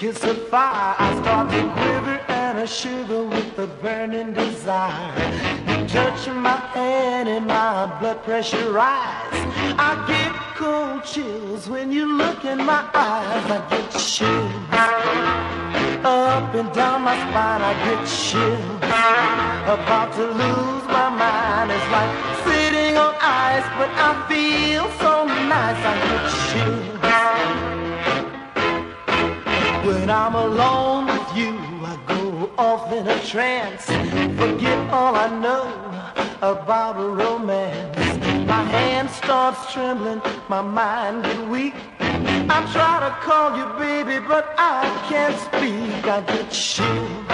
kiss of fire. I start to quiver and I shiver with the burning desire. You touch my hand and my blood pressure rise. I get cold chills when you look in my eyes. I get chills up and down my spine. I get chills about to lose my mind. It's like sitting on ice, but I feel so When I'm alone with you, I go off in a trance. Forget all I know about romance. My hand starts trembling, my mind get weak. I try to call you baby, but I can't speak. I get chills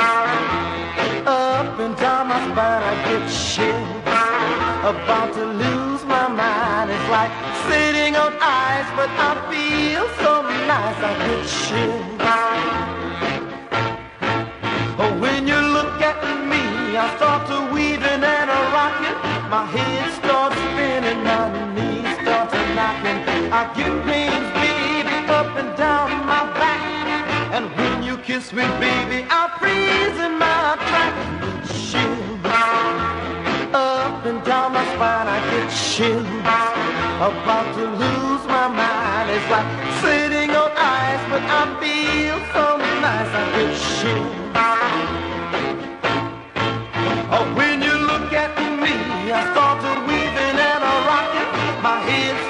up and down my spine. I get chills about to lose my mind. It's like sitting on ice, but I feel so nice. I get chills. I start to weaving and a rocking. My head starts spinning, my knees start to knocking. I get pains, baby, up and down my back. And when you kiss me, baby, I freeze in my tracks. Chills up and down my spine, I get chills. About to lose my mind, it's like sitting on ice, but I feel so nice. I get chills.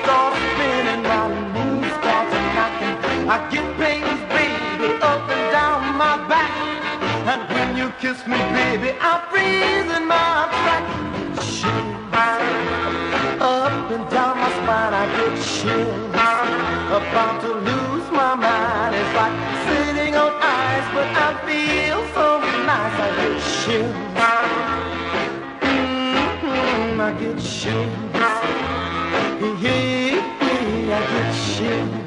Starts spinning, my knees start to knocking. I get pains, baby, up and down my back. And when you kiss me, baby, I freeze in my tracks. Chills up and down my spine, I get chills. About to lose my mind, it's like sitting on ice, but I feel so nice. I get chills. Mm-hmm, I get chills. Yeah ship.